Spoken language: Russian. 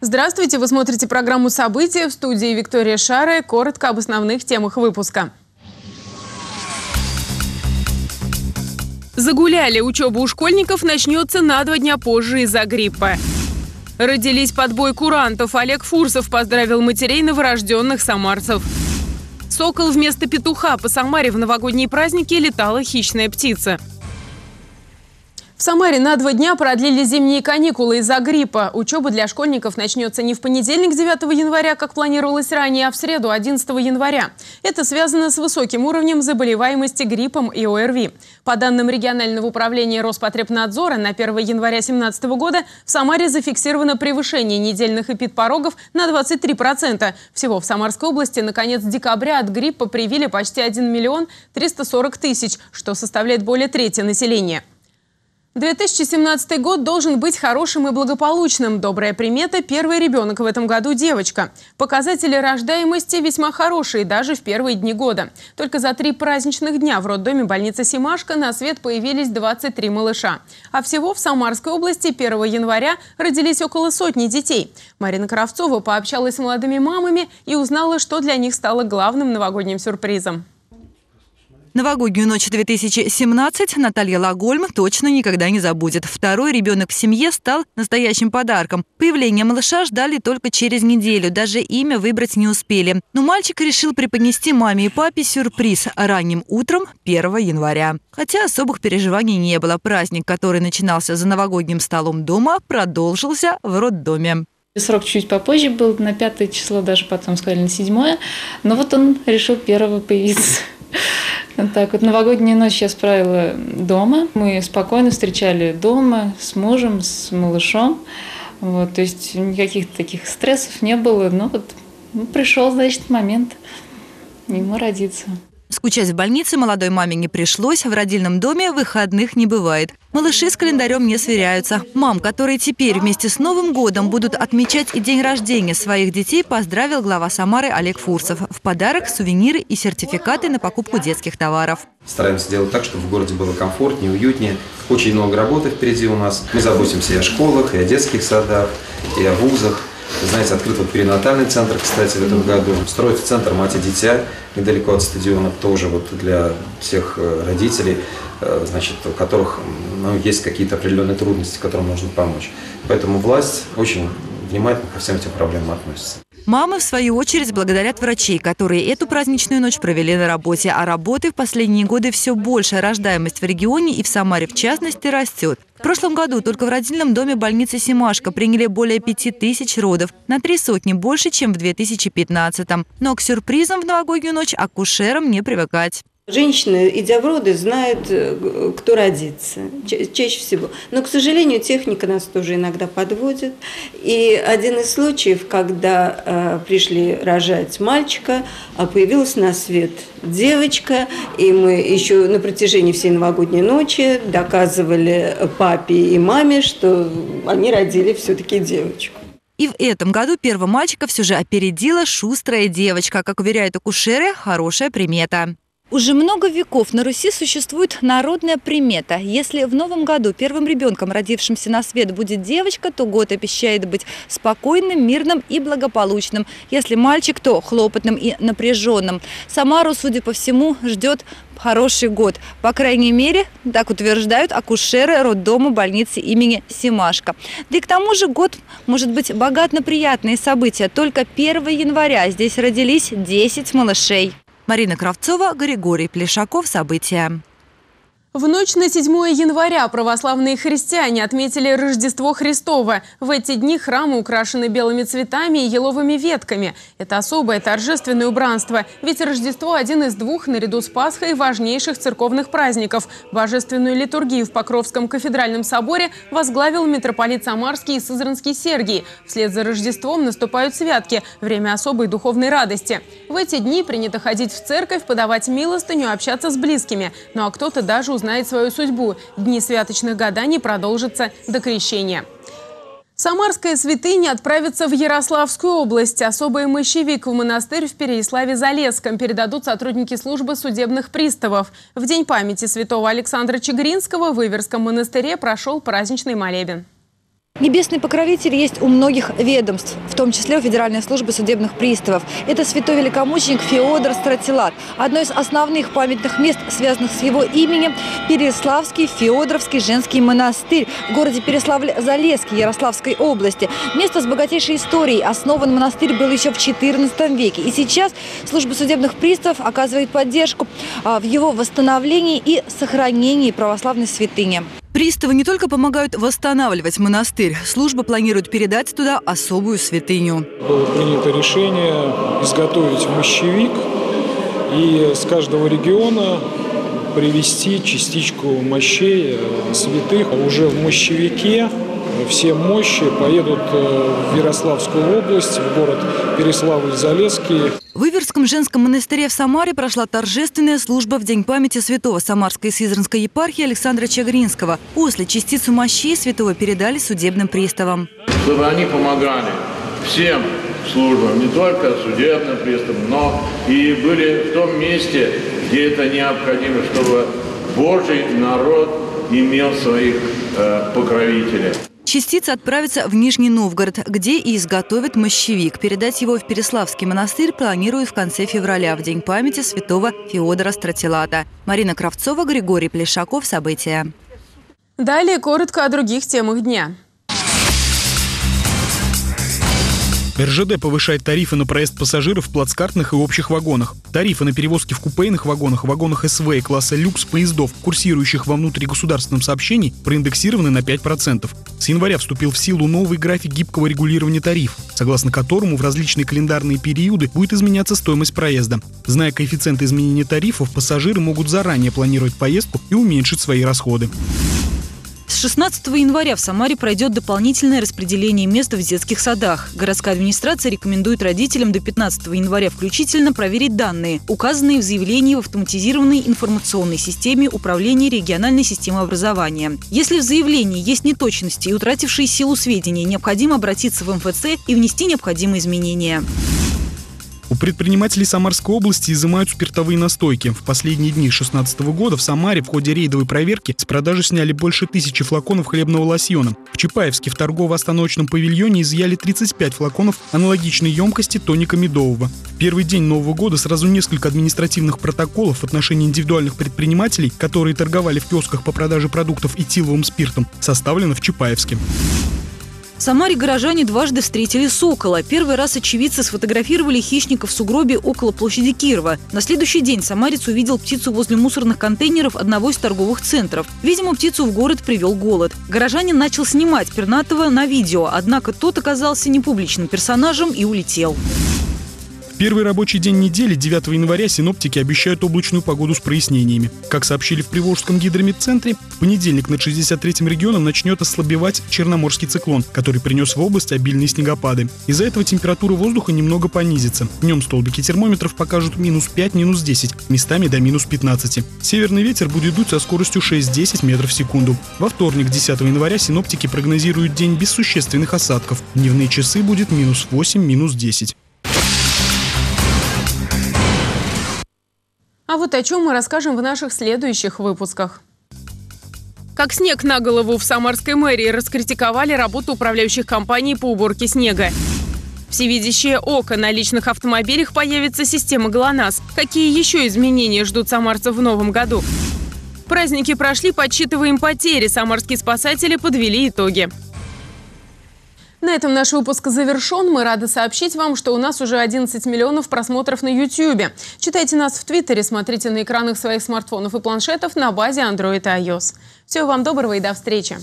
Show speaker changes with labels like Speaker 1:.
Speaker 1: Здравствуйте! Вы смотрите программу «События» в студии Виктория Шара. Коротко об основных темах выпуска. Загуляли. Учеба у школьников начнется на два дня позже из-за гриппа. Родились под курантов. Олег Фурсов поздравил матерей новорожденных самарцев. Сокол вместо петуха по Самаре в новогодние праздники летала хищная птица. В Самаре на два дня продлили зимние каникулы из-за гриппа. Учеба для школьников начнется не в понедельник 9 января, как планировалось ранее, а в среду 11 января. Это связано с высоким уровнем заболеваемости гриппом и ОРВИ. По данным регионального управления Роспотребнадзора, на 1 января 2017 года в Самаре зафиксировано превышение недельных эпидпорогов на 23%. Всего в Самарской области на конец декабря от гриппа привили почти 1 миллион 340 тысяч, что составляет более трети населения. 2017 год должен быть хорошим и благополучным. Добрая примета – первый ребенок в этом году – девочка. Показатели рождаемости весьма хорошие даже в первые дни года. Только за три праздничных дня в роддоме больницы Симашка на свет появились 23 малыша. А всего в Самарской области 1 января родились около сотни детей. Марина Кравцова пообщалась с молодыми мамами и узнала, что для них стало главным новогодним сюрпризом.
Speaker 2: Новогоднюю ночь 2017 Наталья Лагольм точно никогда не забудет. Второй ребенок в семье стал настоящим подарком. Появление малыша ждали только через неделю. Даже имя выбрать не успели. Но мальчик решил преподнести маме и папе сюрприз ранним утром 1 января. Хотя особых переживаний не было. Праздник, который начинался за новогодним столом дома, продолжился в роддоме.
Speaker 3: Срок чуть попозже был, на пятое число, даже потом сказали на седьмое. Но вот он решил первого появиться. Так вот, новогоднюю ночь я справила дома. Мы спокойно встречали дома с мужем, с малышом. Вот, то есть никаких таких стрессов не было. Но вот ну, пришел, значит, момент ему родиться.
Speaker 2: Скучать в больнице молодой маме не пришлось, в родильном доме выходных не бывает. Малыши с календарем не сверяются. Мам, которые теперь вместе с Новым годом будут отмечать и день рождения своих детей, поздравил глава Самары Олег Фурсов. В подарок сувениры и сертификаты на покупку детских товаров.
Speaker 4: Стараемся делать так, чтобы в городе было комфортнее, уютнее. Очень много работы впереди у нас. Мы заботимся и о школах, и о детских садах, и о вузах. Знаете, открыт вот перинатальный центр, кстати, в этом году. Строится центр мать и дитя недалеко от стадиона, тоже вот для всех э, родителей, э, значит, у которых ну, есть какие-то определенные трудности, которым нужно помочь. Поэтому власть очень внимательно ко всем этим проблемам относится.
Speaker 2: Мамы, в свою очередь, благодарят врачей, которые эту праздничную ночь провели на работе. А работы в последние годы все больше. Рождаемость в регионе и в Самаре, в частности, растет. В прошлом году только в родильном доме больницы Симашка приняли более пяти тысяч родов. На три сотни больше, чем в 2015-м. Но к сюрпризам в новогоднюю ночь акушерам не привыкать.
Speaker 5: Женщины, идя в роды, знают, э, кто родится, чаще всего. Но, к сожалению, техника нас тоже иногда подводит. И один из случаев, когда э, пришли рожать мальчика, а появилась на свет девочка, и мы еще на протяжении всей новогодней ночи доказывали папе и маме, что они родили все-таки девочку.
Speaker 2: И в этом году первого мальчика все же опередила шустрая девочка. Как уверяют акушеры, хорошая примета. Уже много веков на Руси существует народная примета. Если в новом году первым ребенком, родившимся на свет, будет девочка, то год обещает быть спокойным, мирным и благополучным. Если мальчик, то хлопотным и напряженным. Самару, судя по всему, ждет хороший год. По крайней мере, так утверждают акушеры роддома больницы имени Симашко. Да и к тому же год может быть богат на приятные события. Только 1 января здесь родились 10 малышей. Марина Кравцова, Григорий Плешаков. События.
Speaker 1: В ночь на 7 января православные христиане отметили Рождество Христово. В эти дни храмы украшены белыми цветами и еловыми ветками. Это особое торжественное убранство, ведь Рождество – один из двух, наряду с Пасхой, важнейших церковных праздников. Божественную литургию в Покровском кафедральном соборе возглавил митрополит Самарский и Сызранский Сергий. Вслед за Рождеством наступают святки – время особой духовной радости. В эти дни принято ходить в церковь, подавать милостыню, общаться с близкими. Ну а кто-то даже узнает свою судьбу. Дни святочных гаданий продолжатся до крещения. Самарская святыня отправится в Ярославскую область. Особый мощевик в монастырь в Переяславе-Залесском передадут сотрудники службы судебных приставов. В День памяти святого Александра Чегринского в Иверском монастыре прошел праздничный молебен.
Speaker 2: Небесный покровитель есть у многих ведомств, в том числе у Федеральной службы судебных приставов. Это святой великомученик Феодор Стратилат. Одно из основных памятных мест, связанных с его именем – Переславский Феодоровский женский монастырь в городе Переславль-Залесский Ярославской области. Место с богатейшей историей. Основан монастырь был еще в XIV веке. И сейчас служба судебных приставов оказывает поддержку а, в его восстановлении и сохранении православной святыни. Приставы не только помогают восстанавливать монастырь, служба планирует передать туда особую святыню.
Speaker 6: Было принято решение изготовить мощевик и с каждого региона привести частичку мощей э, святых уже в мощевике все мощи поедут э, в Ярославскую область, в город Переславль-Залесский.
Speaker 2: В Иверском женском монастыре в Самаре прошла торжественная служба в День памяти святого Самарской и Сызранской епархии Александра Чагринского. После частицу мощей святого передали судебным приставам.
Speaker 7: Чтобы они помогали всем службам, не только судебным приставам, но и были в том месте, где это необходимо, чтобы Божий народ имел своих э, покровителей.
Speaker 2: Частица отправится в Нижний Новгород, где и изготовят мощевик. Передать его в Переславский монастырь планируют в конце февраля, в День памяти святого Феодора Стратилата. Марина Кравцова, Григорий Плешаков. События.
Speaker 1: Далее коротко о других темах дня.
Speaker 8: РЖД повышает тарифы на проезд пассажиров в плацкартных и общих вагонах. Тарифы на перевозки в купейных вагонах, вагонах СВ и класса люкс поездов, курсирующих во внутригосударственном сообщении, проиндексированы на 5%. С января вступил в силу новый график гибкого регулирования тарифов, согласно которому в различные календарные периоды будет изменяться стоимость проезда. Зная коэффициенты изменения тарифов, пассажиры могут заранее планировать поездку и уменьшить свои расходы.
Speaker 2: С 16 января в Самаре пройдет дополнительное распределение мест в детских садах. Городская администрация рекомендует родителям до 15 января включительно проверить данные, указанные в заявлении в автоматизированной информационной системе управления региональной системы образования. Если в заявлении есть неточности и утратившие силу сведения, необходимо обратиться в МФЦ и внести необходимые изменения.
Speaker 8: У предпринимателей Самарской области изымают спиртовые настойки. В последние дни 2016 года в Самаре в ходе рейдовой проверки с продажи сняли больше тысячи флаконов хлебного лосьона. В Чапаевске в торгово-остановочном павильоне изъяли 35 флаконов аналогичной емкости тоника медового. В первый день Нового года сразу несколько административных протоколов в отношении индивидуальных предпринимателей, которые торговали в киосках по продаже продуктов этиловым спиртом, составлено в Чапаевске.
Speaker 2: В Самаре горожане дважды встретили сокола. Первый раз очевидцы сфотографировали хищника в сугробе около площади Кирова. На следующий день самарец увидел птицу возле мусорных контейнеров одного из торговых центров. Видимо, птицу в город привел голод. Горожанин начал снимать пернатого на видео, однако тот оказался непубличным персонажем и улетел.
Speaker 8: Первый рабочий день недели, 9 января, синоптики обещают облачную погоду с прояснениями. Как сообщили в Приволжском гидромедцентре, в понедельник над 63-м регионом начнет ослабевать Черноморский циклон, который принес в область обильные снегопады. Из-за этого температура воздуха немного понизится. Днем столбики термометров покажут минус 5, минус 10, местами до минус 15. Северный ветер будет дуть со скоростью 6-10 метров в секунду. Во вторник, 10 января, синоптики прогнозируют день без существенных осадков. Дневные часы будет минус 8, минус 10.
Speaker 1: Вот о чем мы расскажем в наших следующих выпусках. Как снег на голову в Самарской мэрии раскритиковали работу управляющих компаний по уборке снега. Всевидящее око на личных автомобилях появится система ГЛОНАСС. Какие еще изменения ждут самарцев в новом году? Праздники прошли, подсчитываем потери. Самарские спасатели подвели итоги. На этом наш выпуск завершен. Мы рады сообщить вам, что у нас уже 11 миллионов просмотров на YouTube. Читайте нас в Твиттере, смотрите на экранах своих смартфонов и планшетов на базе Android и iOS. Всего вам доброго и до встречи.